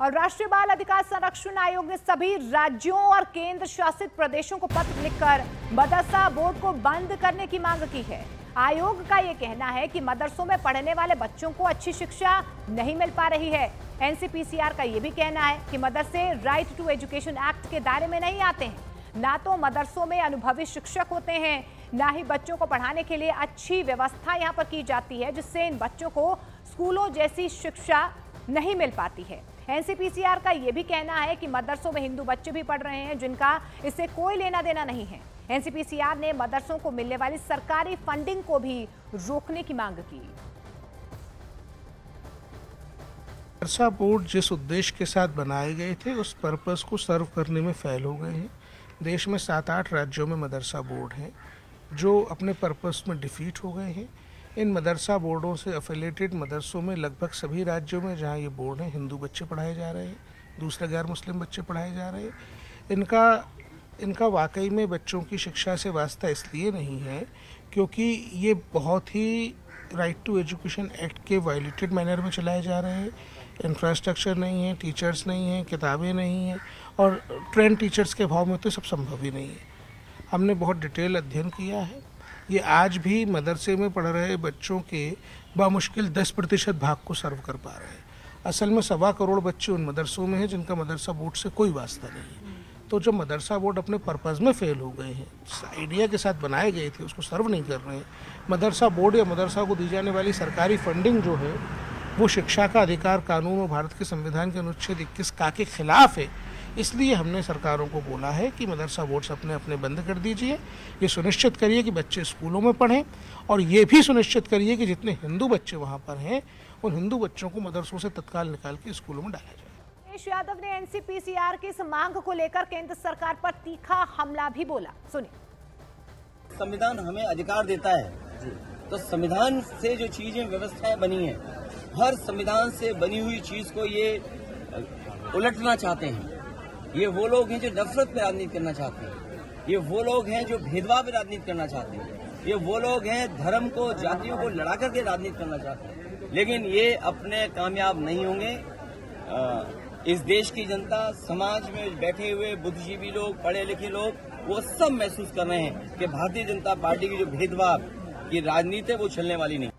और राष्ट्रीय बाल अधिकार संरक्षण आयोग ने सभी राज्यों और केंद्र शासित प्रदेशों को पत्र लिखकर मदरसा बोर्ड को बंद करने की मांग की है। आयोग का यह कहना है कि मदरसों में पढ़ने वाले बच्चों को अच्छी शिक्षा नहीं मिल पा रही है। एनसीपीसीआर का यह भी कहना है कि मदरसे राइट टू एजुकेशन एक्ट के दायरे में नहीं आते हैं। ना तो मदरसों में अनुभवी शिक्षक होते हैं, ना ही बच्चों को पढ़ाने के लिए अच्छी व्यवस्था यहाँ पर की जाती है, जिससे इन बच्चों को स्कूलों जैसी शिक्षा नहीं मिल पाती है। एनसीपीसीआर का यह भी कहना है कि मदरसों में हिंदू बच्चे भी पढ़ रहे हैं, जिनका इससे कोई लेना देना नहीं है। एनसीपीसीआर ने मदरसों को मिलने वाली सरकारी फंडिंग को भी रोकने की मांग की। मदरसा बोर्ड जिस उद्देश्य के साथ बनाए गए थे, उस पर्पस को सर्व करने में फेल हो गए हैं। देश में सात आठ राज्यों में मदरसा बोर्ड हैं, जो अपने पर्पस में डिफीट हो गए हैं। इन मदरसा बोर्डों से अफिलेटेड मदरसों में लगभग सभी राज्यों में जहाँ ये बोर्ड हैं, हिंदू बच्चे पढ़ाए जा रहे हैं, दूसरे गैर मुस्लिम बच्चे पढ़ाए जा रहे हैं। इनका इनका वाकई में बच्चों की शिक्षा से वास्ता इसलिए नहीं है क्योंकि ये बहुत ही राइट टू एजुकेशन एक्ट के वायलेटेड मैनर में चलाए जा रहे हैं। इंफ्रास्ट्रक्चर नहीं है टीचर्स नहीं हैं, किताबें नहीं हैं और ट्रेंड टीचर्स के अभाव में तो सब संभव ही नहीं है। हमने बहुत डिटेल अध्ययन किया है। ये आज भी मदरसे में पढ़ रहे बच्चों के बामुश्किल दस प्रतिशत भाग को सर्व कर पा रहे हैं। असल में सवा करोड़ बच्चे उन मदरसों में हैं जिनका मदरसा बोर्ड से कोई वास्ता नहीं है। तो जो मदरसा बोर्ड अपने पर्पज़ में फेल हो गए हैं, आइडिया के साथ बनाए गए थे, उसको सर्व नहीं कर रहे हैं, मदरसा बोर्ड या मदरसा को दी जाने वाली सरकारी फंडिंग जो है, वो शिक्षा का अधिकार कानून और भारत के संविधान के अनुच्छेद इक्कीस का के खिलाफ है इसलिए हमने सरकारों को बोला है कि मदरसा बोर्ड्स अपने अपने बंद कर दीजिए। ये सुनिश्चित करिए कि बच्चे स्कूलों में पढ़ें और ये भी सुनिश्चित करिए कि जितने हिंदू बच्चे वहाँ पर हैं उन हिंदू बच्चों को मदरसों से तत्काल निकाल के स्कूलों में डाला जाए। अखिलेश यादव ने एनसीपीसीआर की इस मांग को लेकर केंद्र सरकार पर तीखा हमला भी बोला। सुनिए। संविधान हमें अधिकार देता है। तो संविधान से जो चीज़ें व्यवस्थाएँ बनी है हर संविधान से बनी हुई चीज़ को ये उलटना चाहते हैं। ये वो लोग हैं जो नफरत पे राजनीति करना चाहते हैं। ये वो लोग हैं जो भेदभाव पे राजनीति करना चाहते हैं। ये वो लोग हैं धर्म को, जातियों को लड़ा करके राजनीति करना चाहते हैं। लेकिन ये अपने कामयाब नहीं होंगे। इस देश की जनता, समाज में बैठे हुए बुद्धिजीवी लोग पढ़े लिखे लोग, वो सब महसूस कर रहे हैं कि भारतीय जनता पार्टी की जो भेदभाव, की राजनीति है, वो चलने वाली नहीं।